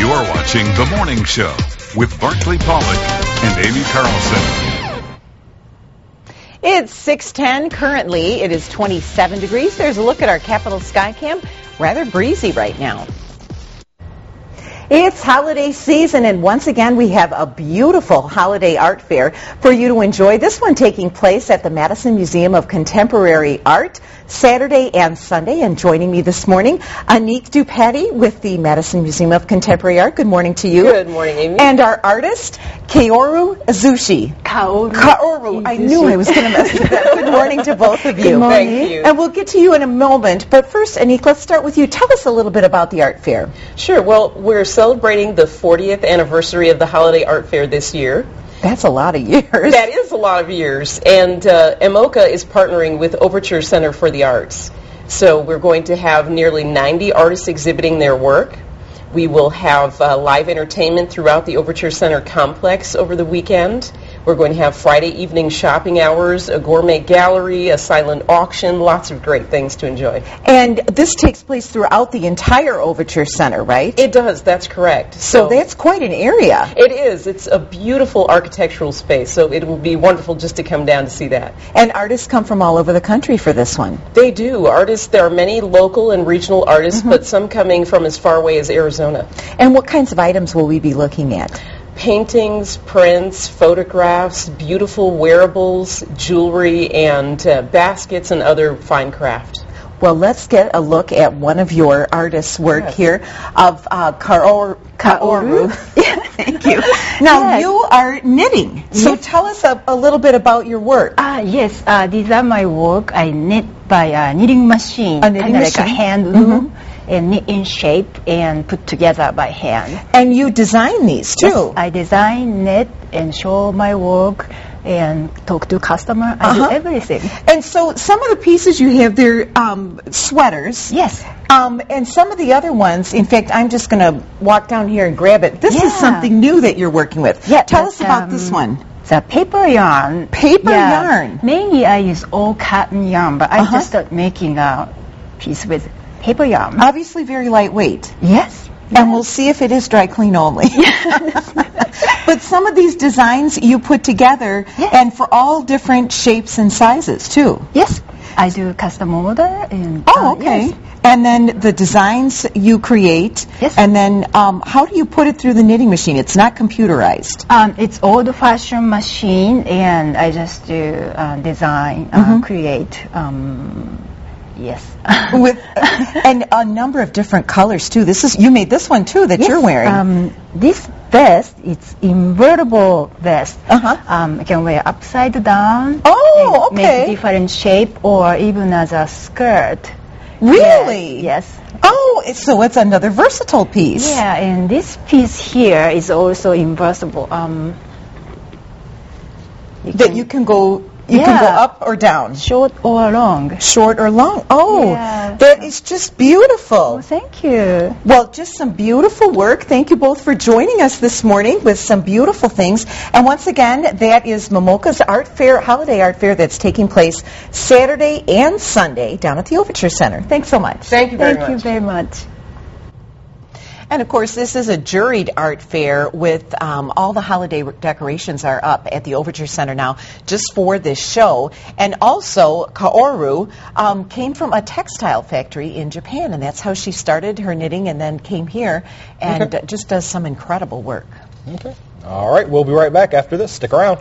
You're watching The Morning Show with Barkley Pollock and Amy Carlson. It's 610 currently. It is 27 degrees. There's a look at our Capital Skycam. Rather breezy right now. It's holiday season, and once again, we have a beautiful holiday art fair for you to enjoy. This one taking place at the Madison Museum of Contemporary Art Saturday and Sunday. And joining me this morning, Anique Dupatti with the Madison Museum of Contemporary Art. Good morning to you. Good morning, Amy. And our artist, Kaoru Azushi. Kaoru. Kaoru. I knew I was going to mess with that. Good morning to both of you. Good morning. Thank you. And we'll get to you in a moment. But first, Anique, let's start with you. Tell us a little bit about the art fair. Sure. Well, we're celebrating the 40th anniversary of the Holiday Art Fair this year. That's a lot of years. That is a lot of years. And uh, MOCA is partnering with Overture Center for the Arts. So we're going to have nearly 90 artists exhibiting their work. We will have uh, live entertainment throughout the Overture Center complex over the weekend. We're going to have Friday evening shopping hours, a gourmet gallery, a silent auction, lots of great things to enjoy. And this takes place throughout the entire Overture Center, right? It does, that's correct. So, that's quite an area. It is. It's a beautiful architectural space, so it will be wonderful just to come down to see that. And artists come from all over the country for this one. They do. Artists, there are many local and regional artists, mm-hmm. but some coming from as far away as Arizona. And what kinds of items will we be looking at? Paintings, prints, photographs, beautiful wearables, jewelry, and uh, baskets and other fine craft. Well, let's get a look at one of your artists' work Yes. here of uh, Kaoru. Kaoru. Thank you. Now, Yes. you are knitting. So Yes. tell us a, a little bit about your work. Ah, yes. Uh, these are my work. I knit by a knitting machine, A knitting kind of like a hand loom, and knit in shape and put together by hand. And you design these, too. Yes, I design, knit, and show my work, and talk to customer. I Uh-huh. do everything. And so some of the pieces you have, they're um, sweaters. Yes. Um, and some of the other ones, in fact, I'm just going to walk down here and grab it. This is something new that you're working with. Yeah, Tell us about this um, one. The paper yarn. Paper Yeah. yarn. Mainly I use all cotton yarn, but I Uh-huh. just started making a piece with paper yarn. Obviously very lightweight. yes. And we'll see if it is dry clean only. but some of these designs you put together, Yes. and for all different shapes and sizes, too. Yes, I do custom order and. Oh, uh, okay. yes. And then the designs you create, Yes. and then um, how do you put it through the knitting machine? It's not computerized. Um, it's old-fashioned machine, and I just do uh, design, uh, Mhm. create. Um, yes. with and a number of different colors too. This is you made this one too that Yes, you're wearing. Um, this vest, it's invertible vest. Uh-huh. Um, you can wear upside down. Oh, okay. Make different shape, or even as a skirt. really? Yes. Oh, it's- so it's another versatile piece. Yeah, and this piece here is also inversible. Um, you That can- you can go you can go up or down, short or long. short or long. Oh, Yeah. that is just beautiful. Oh, thank you. Well, just some beautiful work. Thank you both for joining us this morning with some beautiful things. And once again, that is MMoCA's Art Fair, Holiday Art Fair that's taking place Saturday and Sunday down at the Overture Center. Thanks so much. Thank you very Thank much. you very much. And of course, this is a juried art fair with um, all the holiday decorations are up at the Overture Center now just for this show. And also, Kaoru um, came from a textile factory in Japan, and that's how she started her knitting and then came here and Okay. just does some incredible work. Okay. All right, we'll be right back after this. Stick around.